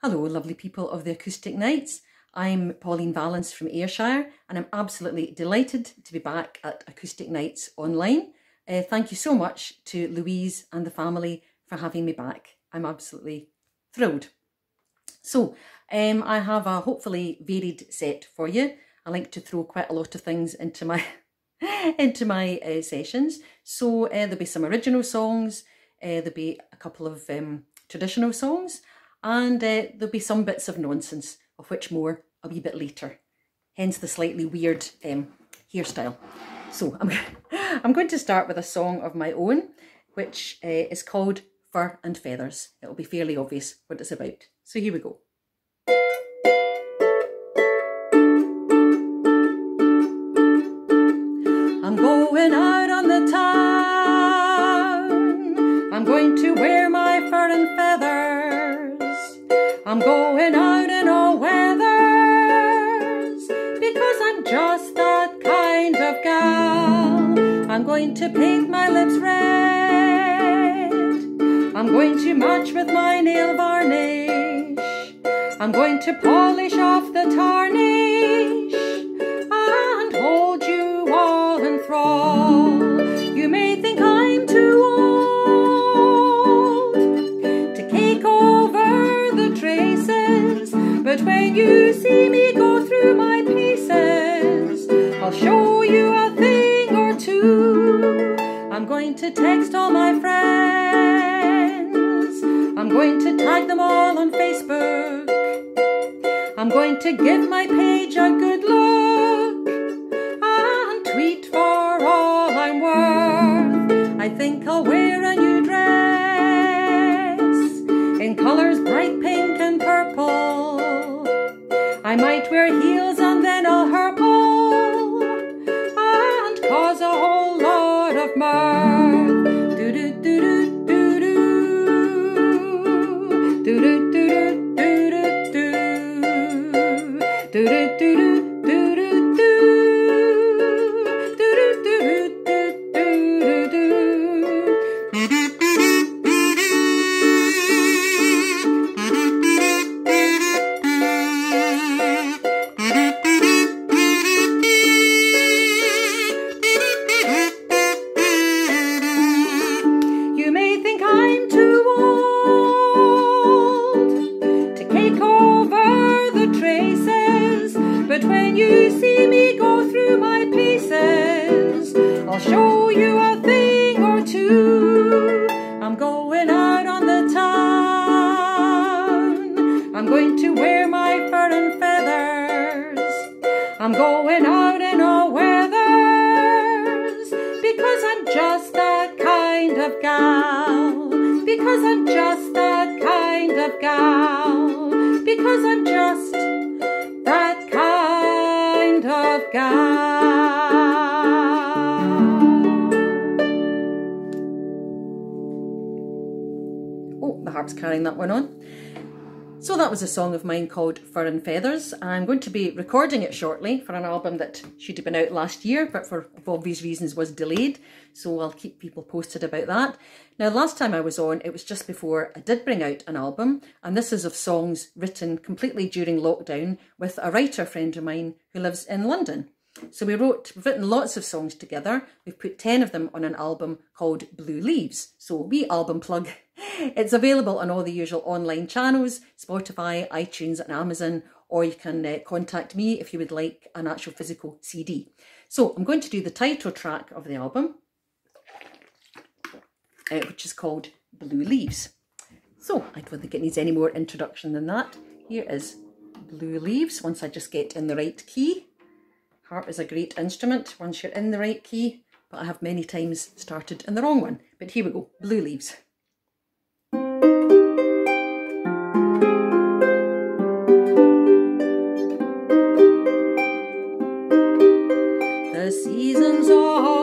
Hello, lovely people of the Acoustic Nights. I'm Pauline Vallance from Ayrshire and I'm absolutely delighted to be back at Acoustic Nights online. Uh, thank you so much to Louise and the family for having me back. I'm absolutely thrilled. So, um, I have a hopefully varied set for you. I like to throw quite a lot of things into my into my uh, sessions. So uh, there'll be some original songs, uh, there'll be a couple of um, traditional songs, and uh, there'll be some bits of nonsense, of which more a wee bit later. Hence the slightly weird um, hairstyle. So I'm, I'm going to start with a song of my own, which uh, is called Fur and Feathers. It'll be fairly obvious what it's about. So here we go. I'm going out I'm going out in all weathers because I'm just that kind of gal. I'm going to paint my lips red. I'm going to match with my nail varnish. I'm going to polish off the tarnish to text all my friends. I'm going to tag them all on Facebook. I'm going to give my page a good look and tweet for all I'm worth. I think I'll wear a new dress in colours bright pink and purple. I might wear heels I'll show you a thing or two. I'm going out on the town. I'm going to wear my fur and feathers. I'm going out in all weathers because I'm just that kind of gal. Because I'm just that kind of gal. Because I'm Carrying that one on. So that was a song of mine called Fur and Feathers. I'm going to be recording it shortly for an album that should have been out last year, but for obvious reasons was delayed. So I'll keep people posted about that. Now, last time I was on, it was just before I did bring out an album, and this is of songs written completely during lockdown with a writer friend of mine who lives in London. So we wrote, we've written lots of songs together. We've put 10 of them on an album called Blue Leaves. So we album plug. It's available on all the usual online channels, Spotify, iTunes and Amazon, or you can uh, contact me if you would like an actual physical CD. So I'm going to do the title track of the album, uh, which is called Blue Leaves. So I don't think it needs any more introduction than that. Here is Blue Leaves, once I just get in the right key. Harp is a great instrument once you're in the right key, but I have many times started in the wrong one. But here we go, Blue Leaves. The seasons all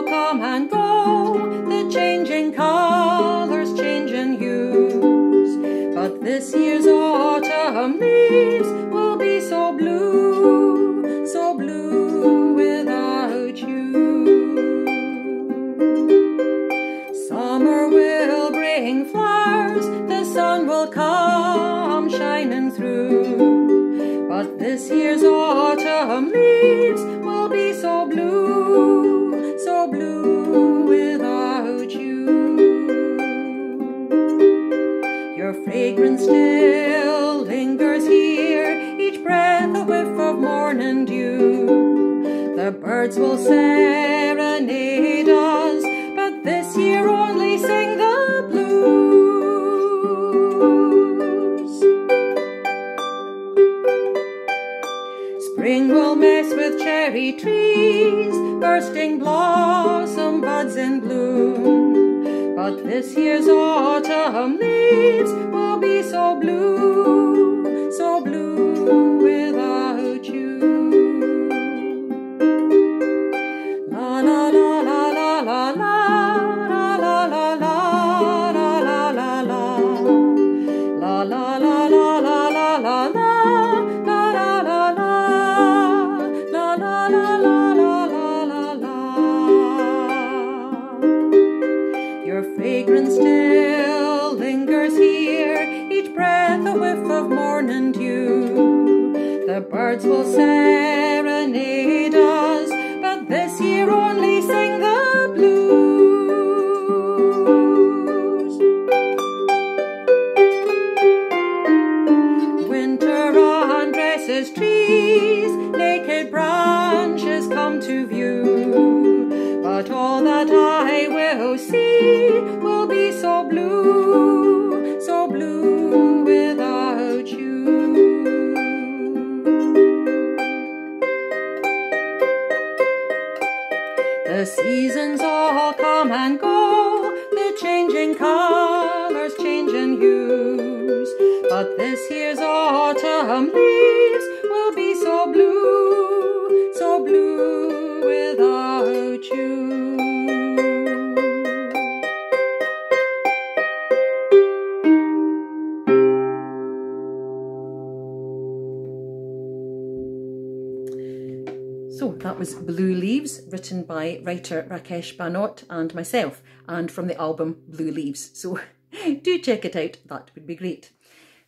written by writer Rakesh Banot and myself, and from the album Blue Leaves. So do check it out, that would be great.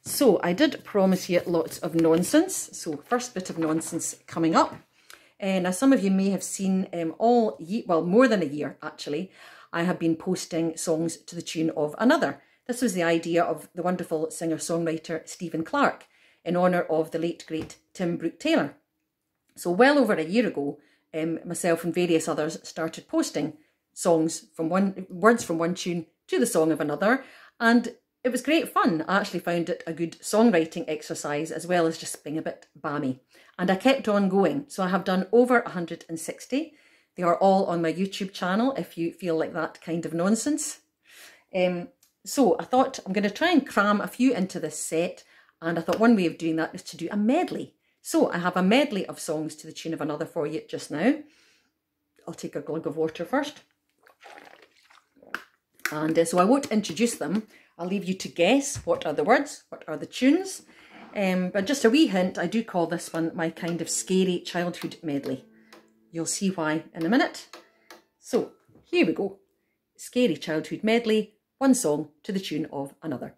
So I did promise you lots of nonsense. So first bit of nonsense coming up. And as some of you may have seen um, all ye well, more than a year actually, I have been posting songs to the tune of another. This was the idea of the wonderful singer-songwriter Stephen Clark in honour of the late great Tim Brooke Taylor. So well over a year ago, um, myself and various others started posting songs from one words from one tune to the song of another, and it was great fun. I actually found it a good songwriting exercise as well as just being a bit balmy. And I kept on going. So I have done over 160. They are all on my YouTube channel if you feel like that kind of nonsense. Um, so I thought I'm going to try and cram a few into this set. And I thought one way of doing that is to do a medley. So I have a medley of songs to the tune of another for you just now. I'll take a glug of water first. And uh, so I won't introduce them. I'll leave you to guess what are the words, what are the tunes. Um, but just a wee hint, I do call this one my kind of scary childhood medley. You'll see why in a minute. So here we go. Scary childhood medley, one song to the tune of another.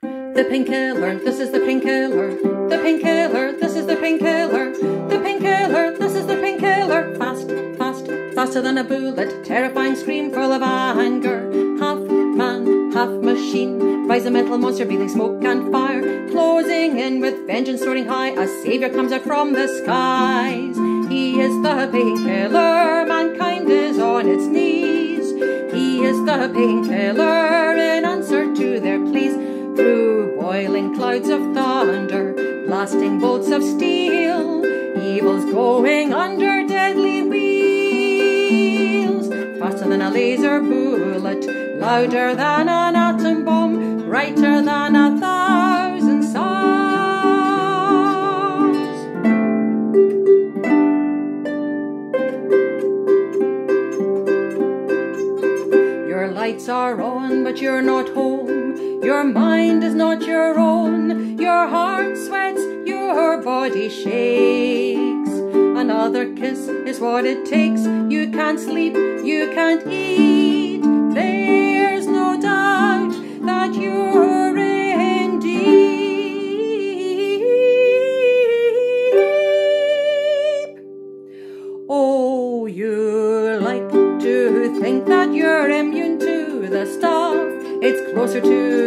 The painkiller, this is the painkiller. The painkiller, this is the painkiller. The painkiller, this is the painkiller. Fast, fast, faster than a bullet. Terrifying scream full of anger. Half man, half machine. Rise a metal monster breathing smoke and fire. Closing in with vengeance soaring high. A savior comes out from the skies. He is the painkiller. Mankind is on its knees. He is the painkiller in answer to their pleas. Through boiling clouds of thunder, blasting bolts of steel, evil's going under deadly wheels. Faster than a laser bullet, louder than an atom bomb, brighter than a thousand suns. Your lights are on, but you're not home. Your mind is not your own, your heart sweats, your body shakes. Another kiss is what it takes, you can't sleep, you can't eat. There's no doubt that you're in deep. Oh, you like to think that you're immune to the stuff, it's closer to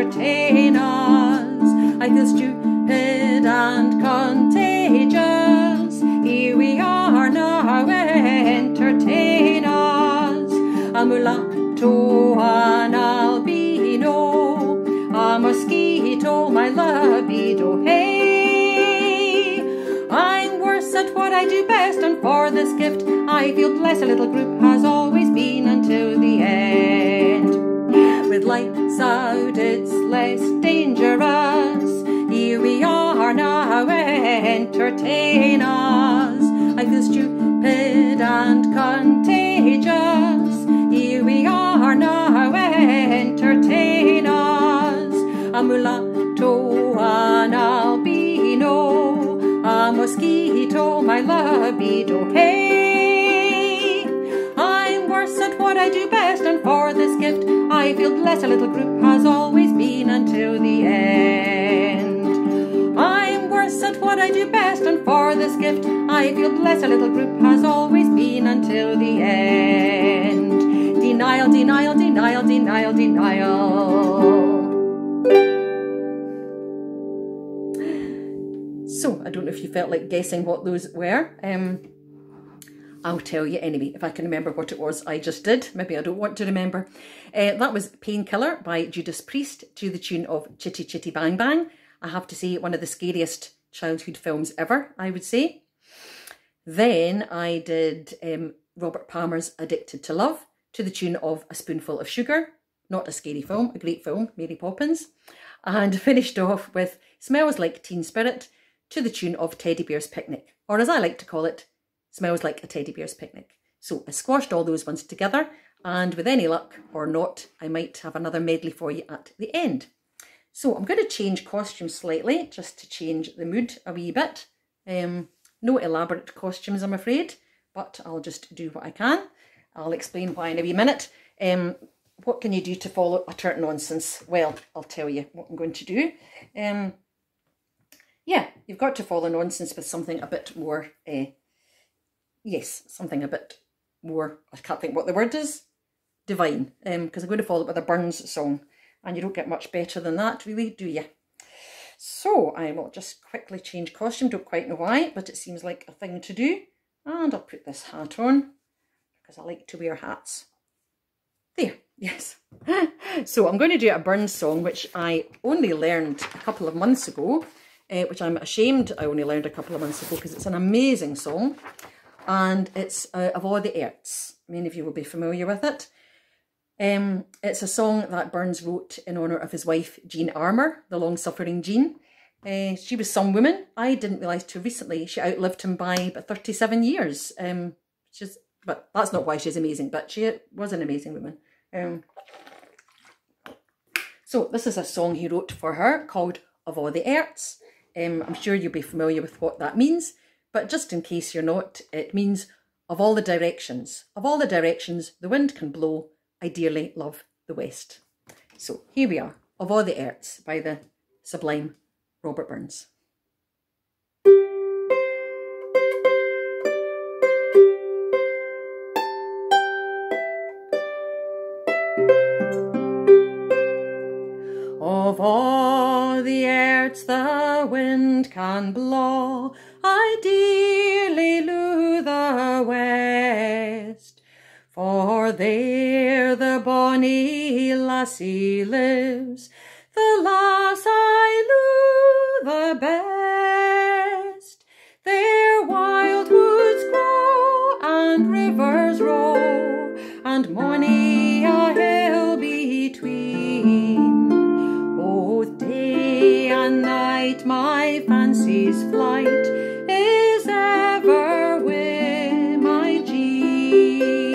entertain us. I feel stupid and contagious. Here we are now, entertain us. A mulatto, an albino, a mosquito, my libido. Hey, I'm worse at what I do best, and for this gift I feel blessed. A little group has always been out, it's less dangerous. Here we are now, entertain us. I feel stupid and contagious. Here we are now, entertain us. A mulatto, an albino, a mosquito, my libido. Hey, I'm worse at what I do best, and for this gift I feel blessed. A little group has always been until the end. I'm worse at what I do best, and for this gift I feel blessed. A little group has always been until the end. Denial, denial, denial, denial, denial. So, I don't know if you felt like guessing what those were. Um, I'll tell you anyway, if I can remember what it was I just did. Maybe I don't want to remember. Uh, that was Painkiller by Judas Priest to the tune of Chitty Chitty Bang Bang. I have to say, one of the scariest childhood films ever, I would say. Then I did um, Robert Palmer's Addicted to Love to the tune of A Spoonful of Sugar. Not a scary film, a great film, Mary Poppins. And finished off with Smells Like Teen Spirit to the tune of Teddy Bear's Picnic, or as I like to call it, Smells Like a Teddy Bear's Picnic. So I squashed all those ones together, and with any luck or not, I might have another medley for you at the end. So I'm going to change costumes slightly, just to change the mood a wee bit. Um, no elaborate costumes, I'm afraid, but I'll just do what I can. I'll explain why in a wee minute. Um, what can you do to follow utter nonsense? Well, I'll tell you what I'm going to do. Um, yeah, you've got to follow nonsense with something a bit more, uh, yes, something a bit more, I can't think what the word is, divine, um because um, I'm going to follow it with a Burns song, and you don't get much better than that, really, do you? So I will just quickly change costume, don't quite know why, but it seems like a thing to do. And I'll put this hat on, because I like to wear hats. There, yes. so I'm going to do a Burns song, which I only learned a couple of months ago, uh, which I'm ashamed I only learned a couple of months ago because it's an amazing song. And it's uh, Of All the Airts. Many of you will be familiar with it. Um, it's a song that Burns wrote in honour of his wife, Jean Armour, the long-suffering Jean. Uh, she was some woman. I didn't realise too recently she outlived him by about 37 years. Um, she's, but that's not why she's amazing, but she was an amazing woman. Um, so this is a song he wrote for her called Of All the Airts. Um, I'm sure you'll be familiar with what that means, but just in case you're not, it means of all the directions. Of all the directions the wind can blow, I dearly love the West. So here we are, Of All the Airts by the sublime Robert Burns. Can blow, I dearly loo the west, for there the bonny lassie lives, the lass I loo the best. There wild woods grow and rivers roll, and mony a hill and night my fancy's flight is ever with my Jean.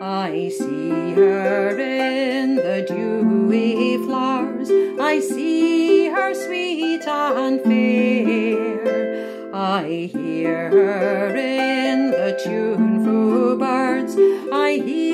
I see her in the dewy flowers, I see her sweet and fair. I hear her in the tuneful birds, I hear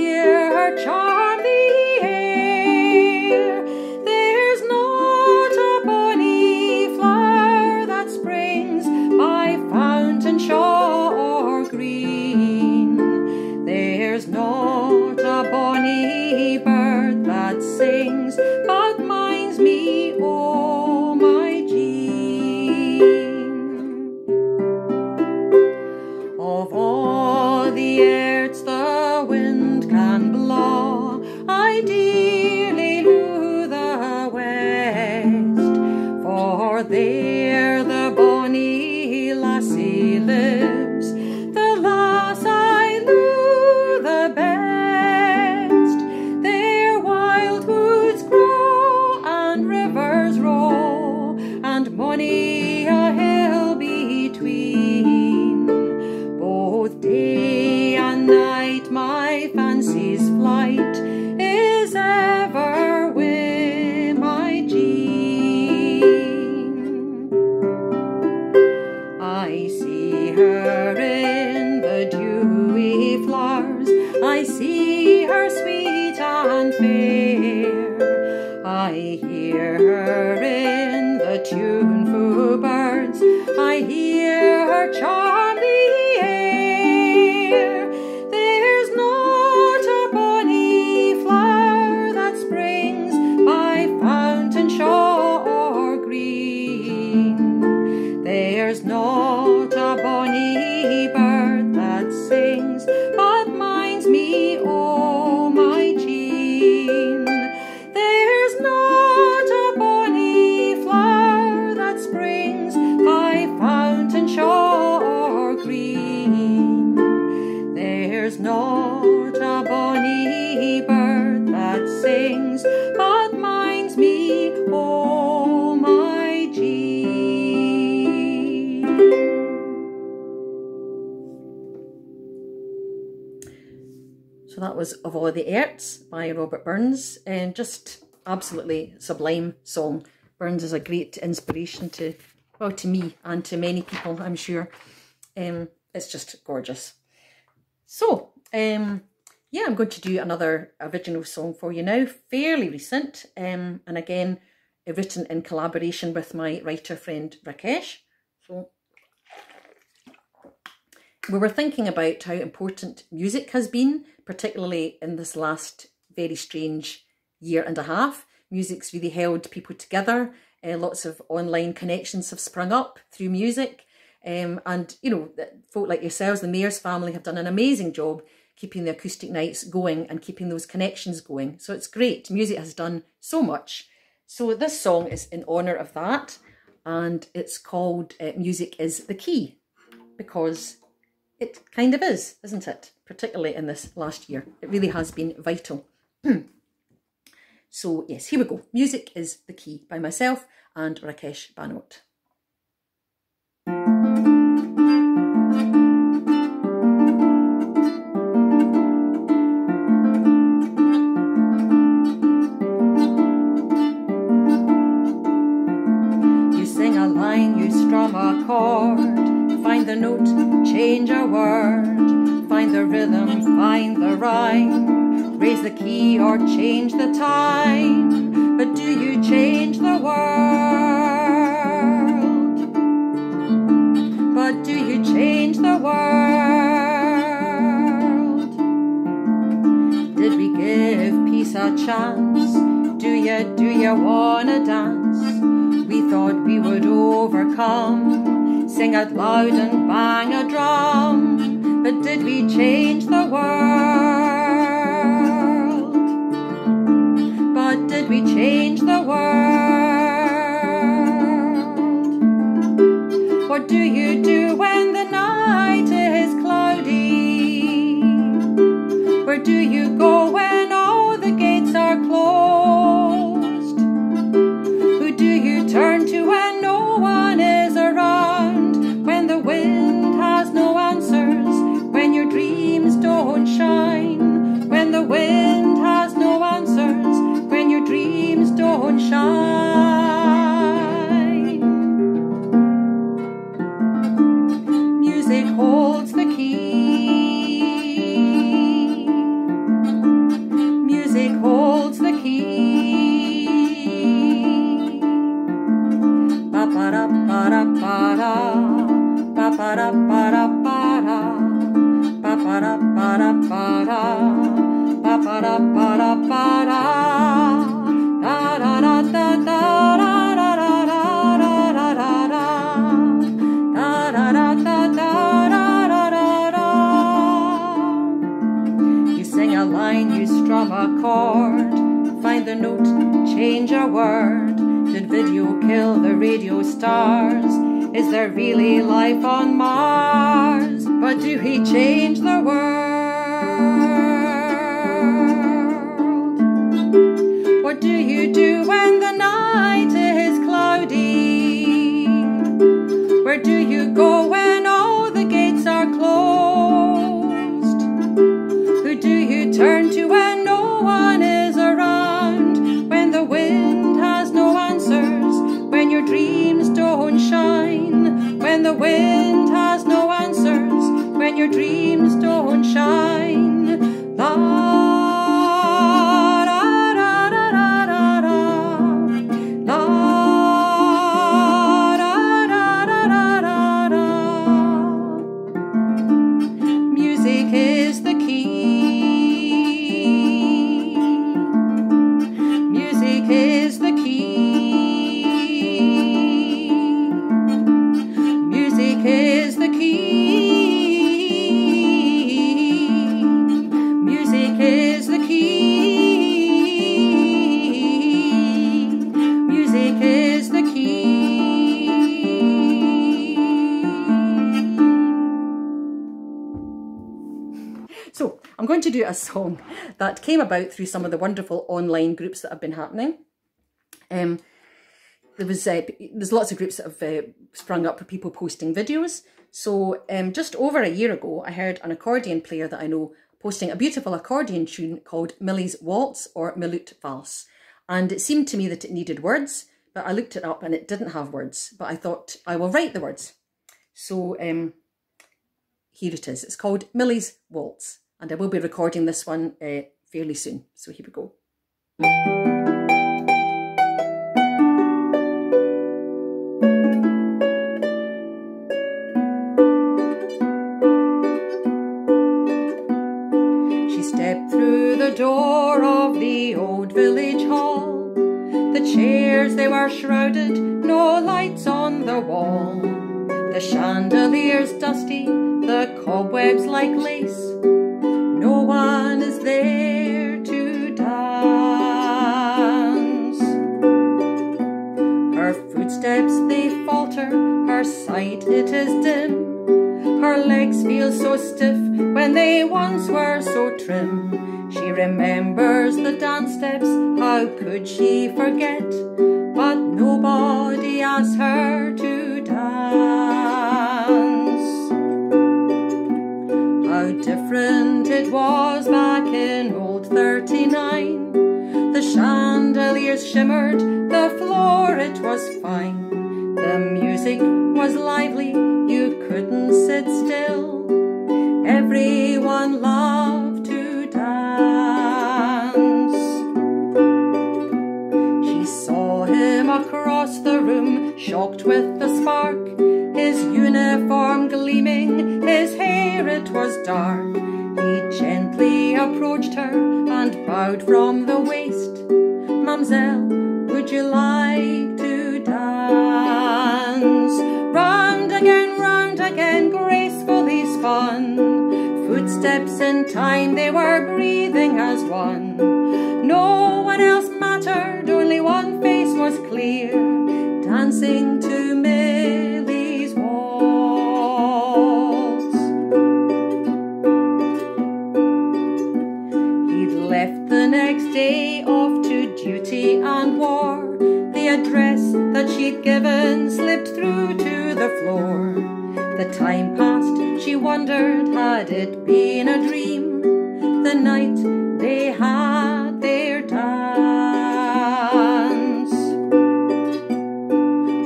that sings but minds me o' my Jean. So that was Of All the Airts by Robert Burns, and just absolutely sublime song. Burns is a great inspiration to, well, to me and to many people, I'm sure. Um, it's just gorgeous. So, um, yeah, I'm going to do another original song for you now, fairly recent, um, and again, written in collaboration with my writer friend Rakesh. So, we were thinking about how important music has been, particularly in this last very strange year and a half. Music's really held people together. Uh, lots of online connections have sprung up through music. Um, and, you know, folk like yourselves, the Mayor's family, have done an amazing job keeping the acoustic nights going and keeping those connections going. So it's great. Music has done so much. So this song is in honour of that. And it's called uh, Music is the Key because it kind of is, isn't it? Particularly in this last year. It really has been vital. so yes, here we go. Music is the Key by myself and Rakesh Banot. Chord, find the note, change a word, find the rhythm, find the rhyme, raise the key or change the time. But do you change the world? But do you change the world? Did we give peace a chance? Do you, do you wanna dance? We come, sing out loud and bang a drum. But did we change the world? But did we change the world? What do you do when it holds to do a song that came about through some of the wonderful online groups that have been happening. Um, there was uh, there's lots of groups that have uh, sprung up for people posting videos. So um, just over a year ago, I heard an accordion player that I know posting a beautiful accordion tune called Millie's Waltz or Milute Valse. And it seemed to me that it needed words, but I looked it up and it didn't have words. But I thought I will write the words. So um, here it is. It's called Millie's Waltz. And I will be recording this one uh, fairly soon. So here we go. She stepped through the door of the old village hall. The chairs, they were shrouded, no lights on the wall. The chandeliers dusty, the cobwebs like lace. One is there to dance. Her footsteps, they falter, her sight, it is dim. Her legs feel so stiff when they once were so trim. She remembers the dance steps, how could she forget? But nobody asks her to dance. How different it was back in old 39. The chandeliers shimmered, the floor it was fine. The music was lively, you couldn't sit still. Everyone loved to dance. She saw him across the room, shocked with the spark. His uniform gleaming, his hair it was dark approached her and bowed from the waist. Mamselle, would you like to dance? Round again, round again, gracefully spun. Footsteps in time, they were been a dream? The night they had their dance.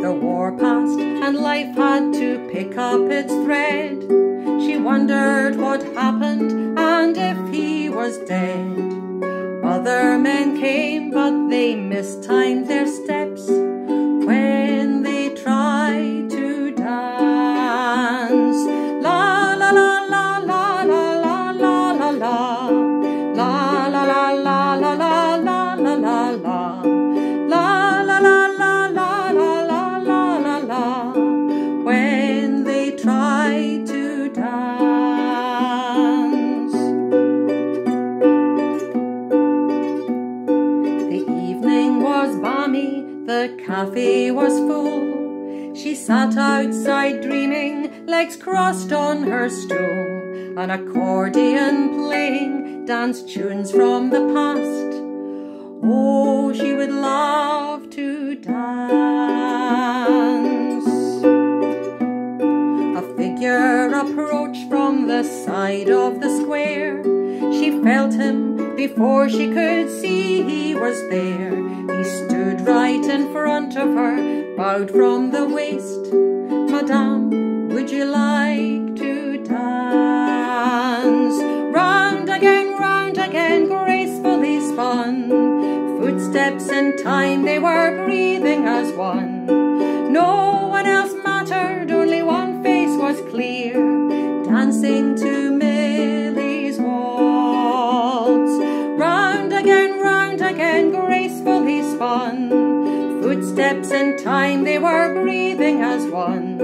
The war passed and life had to pick up its thread. She wondered what happened and if he was dead. Other men came, but they mistimed their steps sat outside dreaming, legs crossed on her stool, an accordion playing, dance tunes from the past. Oh, she would love to dance. A figure approached from the side of the square. She felt him before she could see he was there. He stood right in front of her, bowed from the waist. Madame, would you like to dance? Round again, round again, gracefully spun. Footsteps in time, they were breathing as one. No one else mattered, only one face was clear, dancing to Millie's spun. Footsteps in time, they were breathing as one.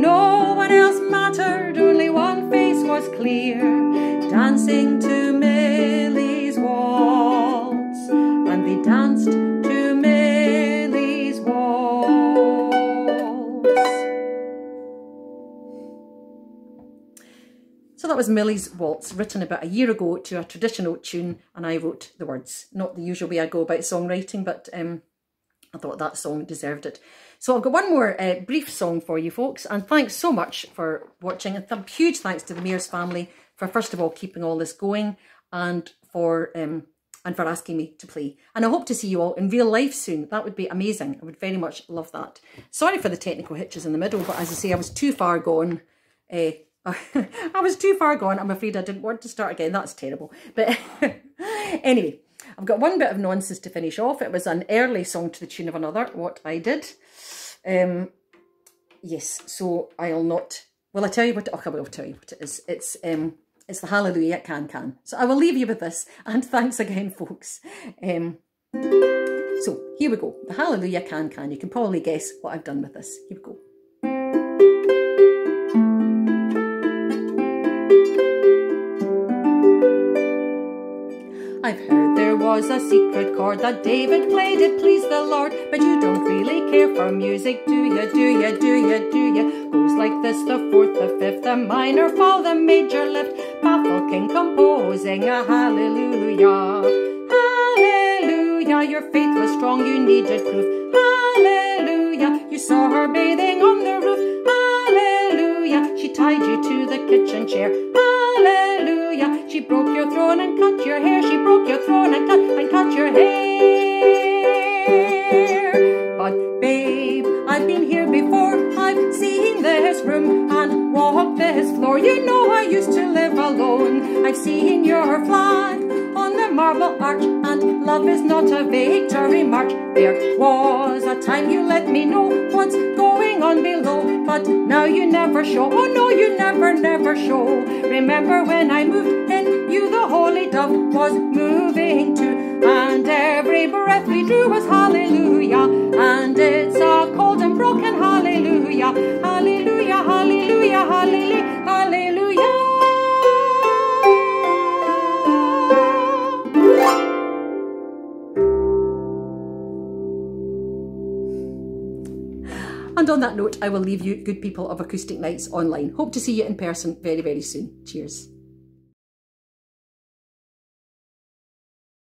No one else mattered, only one face was clear, that was Millie's Waltz, written about a year ago to a traditional tune, and I wrote the words. Not the usual way I go about songwriting, but um, I thought that song deserved it. So I've got one more uh, brief song for you folks, and thanks so much for watching. And th huge thanks to the Mears family for first of all keeping all this going, and for um, and for asking me to play. And I hope to see you all in real life soon. That would be amazing. I would very much love that. Sorry for the technical hitches in the middle, but as I say, I was too far gone. Uh, I was too far gone. I'm afraid I didn't want to start again. That's terrible. But anyway, I've got one bit of nonsense to finish off. It was an early song to the tune of another, what I did. Um, yes, so I'll not... Well, I tell you what... Oh, I will tell you what it is. It's... Um, it's the Hallelujah Can Can. So I will leave you with this. And thanks again, folks. Um, so here we go. The Hallelujah Can Can. You can probably guess what I've done with this. Here we go. I've heard there was a secret chord that David played, it pleased the Lord. But you don't really care for music, do you, do you, do you, do you? Goes like this, the fourth, the fifth, the minor fall, the major lift. Baffle king composing a hallelujah. Hallelujah, your faith was strong, you needed proof. Hallelujah, you saw her bathing on the roof. Hallelujah, she tied you to the kitchen chair. Hallelujah, she broke your throne and cut your hair. She broke your throne and cut and cut your hair. But babe, I've been here before. I've seen this room and walked this floor. You know I used to live alone. I've seen your flag on the marble arch, and love is not a victory march. There was a time you let me know what's on below, but now you never show. Oh no, you never, never show. Remember when I moved in, you the holy dove was moving too, and every breath we drew was hallelujah, and it's a cold and broken hallelujah, hallelujah, hallelujah, hallelujah, hallelujah. And on that note, I will leave you, good people of Acoustic Nights online. Hope to see you in person very, very soon. Cheers.